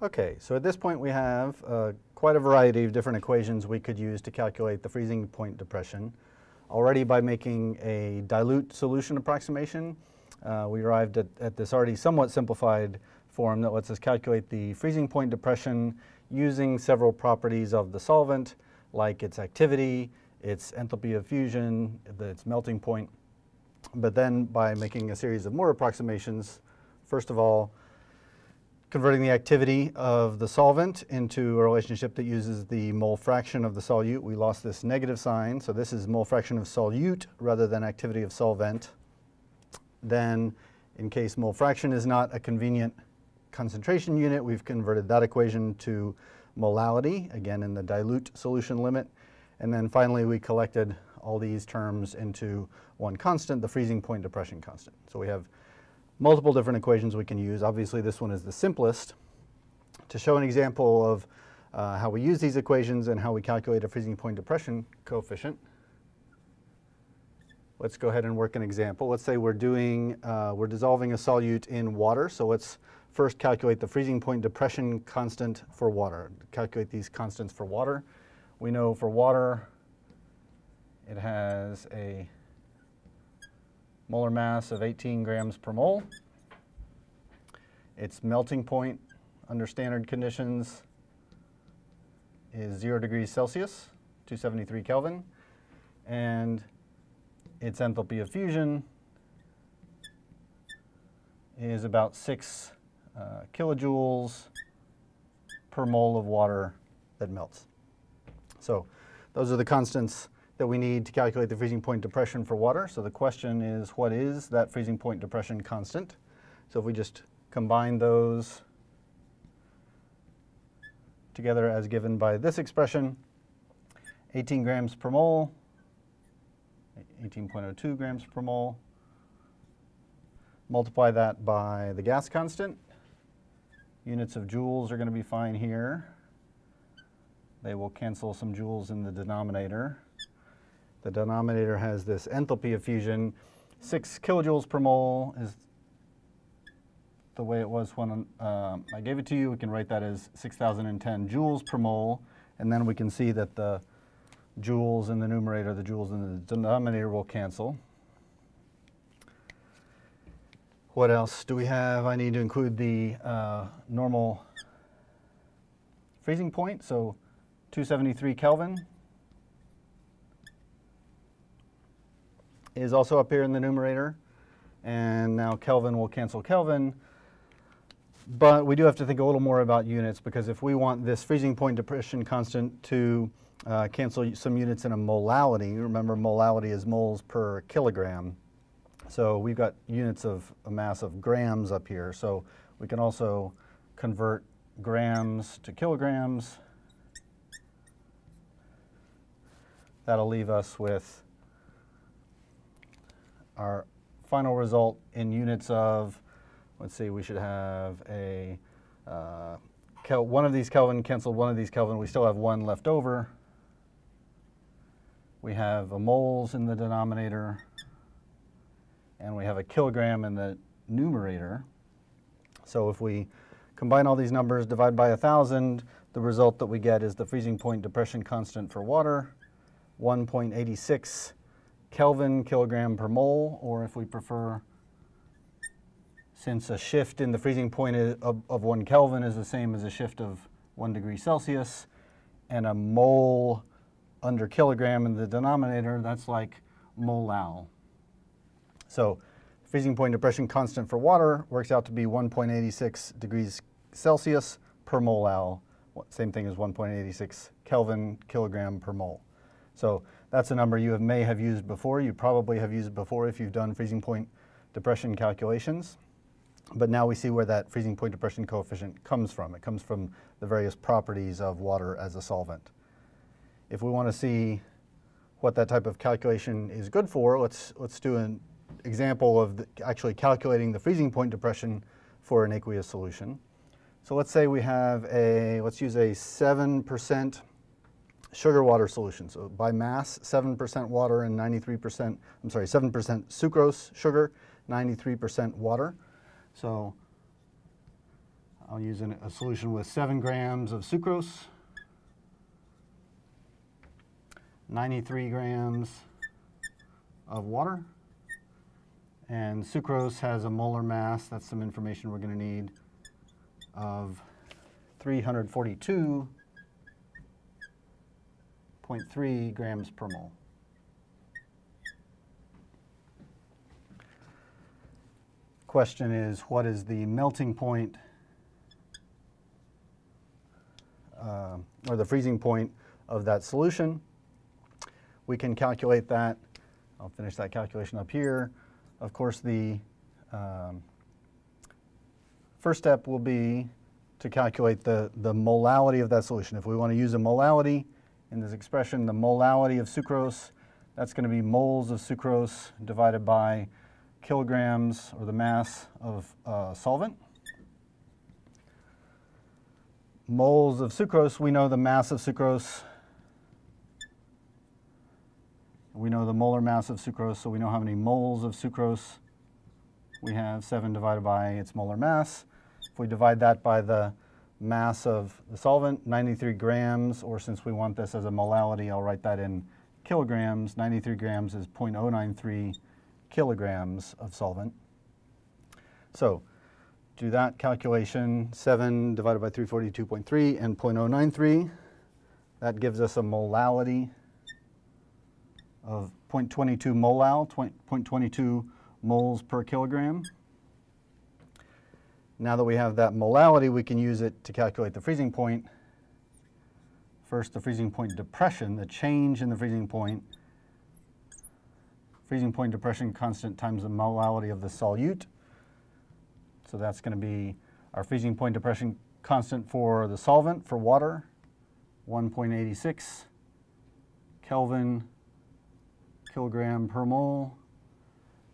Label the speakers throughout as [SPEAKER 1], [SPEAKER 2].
[SPEAKER 1] Okay, so at this point we have uh, quite a variety of different equations we could use to calculate the freezing point depression. Already by making a dilute solution approximation, uh, we arrived at, at this already somewhat simplified form that lets us calculate the freezing point depression using several properties of the solvent, like its activity, its enthalpy of fusion, its melting point. But then by making a series of more approximations, first of all, converting the activity of the solvent into a relationship that uses the mole fraction of the solute. We lost this negative sign, so this is mole fraction of solute rather than activity of solvent. Then, in case mole fraction is not a convenient concentration unit, we've converted that equation to molality, again in the dilute solution limit. And then finally, we collected all these terms into one constant, the freezing point depression constant. So we have multiple different equations we can use. Obviously, this one is the simplest. To show an example of uh, how we use these equations and how we calculate a freezing point depression coefficient, let's go ahead and work an example. Let's say we're doing, uh, we're dissolving a solute in water. So let's first calculate the freezing point depression constant for water. Calculate these constants for water. We know for water, it has a molar mass of 18 grams per mole. Its melting point under standard conditions is 0 degrees Celsius, 273 Kelvin, and its enthalpy of fusion is about 6 uh, kilojoules per mole of water that melts. So those are the constants that we need to calculate the freezing point depression for water. So the question is, what is that freezing point depression constant? So if we just combine those together as given by this expression, 18 grams per mole, 18.02 grams per mole, multiply that by the gas constant. Units of joules are going to be fine here. They will cancel some joules in the denominator. The denominator has this enthalpy of fusion. 6 kilojoules per mole is the way it was when uh, I gave it to you. We can write that as 6,010 joules per mole. And then we can see that the joules in the numerator, the joules in the denominator will cancel. What else do we have? I need to include the uh, normal freezing point. So 273 Kelvin is also up here in the numerator. And now Kelvin will cancel Kelvin. But we do have to think a little more about units because if we want this freezing point depression constant to uh, cancel some units in a molality, remember molality is moles per kilogram. So we've got units of a mass of grams up here. So we can also convert grams to kilograms. That'll leave us with our final result in units of, let's see, we should have a, uh, one of these Kelvin canceled one of these Kelvin. We still have one left over. We have a moles in the denominator, and we have a kilogram in the numerator. So if we combine all these numbers, divide by 1,000, the result that we get is the freezing point depression constant for water, 1.86 Kelvin kilogram per mole, or if we prefer, since a shift in the freezing point of, of one Kelvin is the same as a shift of one degree Celsius, and a mole under kilogram in the denominator, that's like molal. So freezing point depression constant for water works out to be 1.86 degrees Celsius per molal, same thing as 1.86 Kelvin kilogram per mole. So that's a number you have, may have used before. You probably have used before if you've done freezing point depression calculations. But now we see where that freezing point depression coefficient comes from. It comes from the various properties of water as a solvent. If we want to see what that type of calculation is good for, let's, let's do an example of the, actually calculating the freezing point depression for an aqueous solution. So let's say we have a, let's use a 7% sugar water solution. So by mass, 7% water and 93%, I'm sorry, 7% sucrose sugar, 93% water. So I'll use an, a solution with 7 grams of sucrose, 93 grams of water, and sucrose has a molar mass, that's some information we're going to need, of 342.3 grams per mole. Question is, what is the melting point uh, or the freezing point of that solution? We can calculate that. I'll finish that calculation up here. Of course, the um, first step will be to calculate the, the molality of that solution. If we want to use a molality in this expression, the molality of sucrose, that's going to be moles of sucrose divided by kilograms or the mass of uh, solvent. Moles of sucrose, we know the mass of sucrose. We know the molar mass of sucrose, so we know how many moles of sucrose we have, 7 divided by its molar mass. If we divide that by the mass of the solvent, 93 grams, or since we want this as a molality, I'll write that in kilograms. 93 grams is 0.093 kilograms of solvent. So do that calculation, 7 divided by 342.3 and 0.093. That gives us a molality of 0.22 molal, 0.22 moles per kilogram. Now that we have that molality, we can use it to calculate the freezing point. First, the freezing point depression, the change in the freezing point. Freezing point depression constant times the molality of the solute. So that's going to be our freezing point depression constant for the solvent, for water, 1.86 Kelvin kilogram per mole.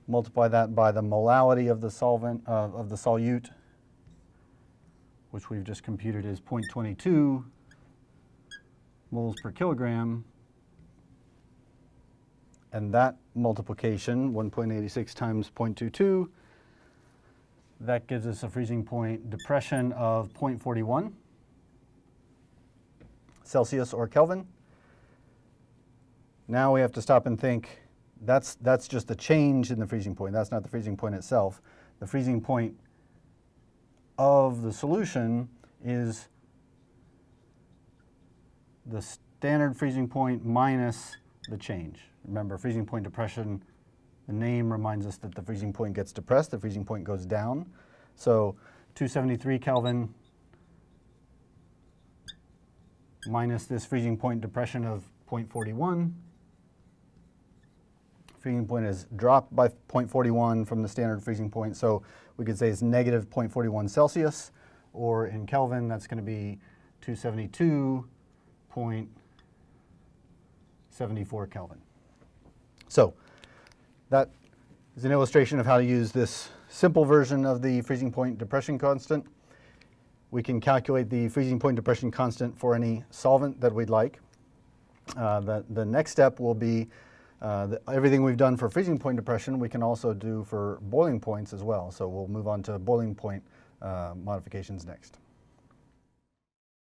[SPEAKER 1] Multiply that by the molality of the solvent, uh, of the solute, which we've just computed is 0.22 moles per kilogram. And that multiplication, 1.86 times 0.22, that gives us a freezing point depression of 0.41 Celsius or Kelvin. Now we have to stop and think, that's, that's just the change in the freezing point. That's not the freezing point itself. The freezing point of the solution is the standard freezing point minus the change. Remember, freezing point depression, the name reminds us that the freezing point gets depressed, the freezing point goes down. So 273 Kelvin minus this freezing point depression of 0.41. Freezing point is dropped by 0.41 from the standard freezing point, so we could say it's negative 0.41 Celsius, or in Kelvin, that's going to be 272.74 Kelvin. So that is an illustration of how to use this simple version of the freezing point depression constant. We can calculate the freezing point depression constant for any solvent that we'd like. Uh, the, the next step will be uh, the, everything we've done for freezing point depression, we can also do for boiling points as well. So we'll move on to boiling point uh, modifications next.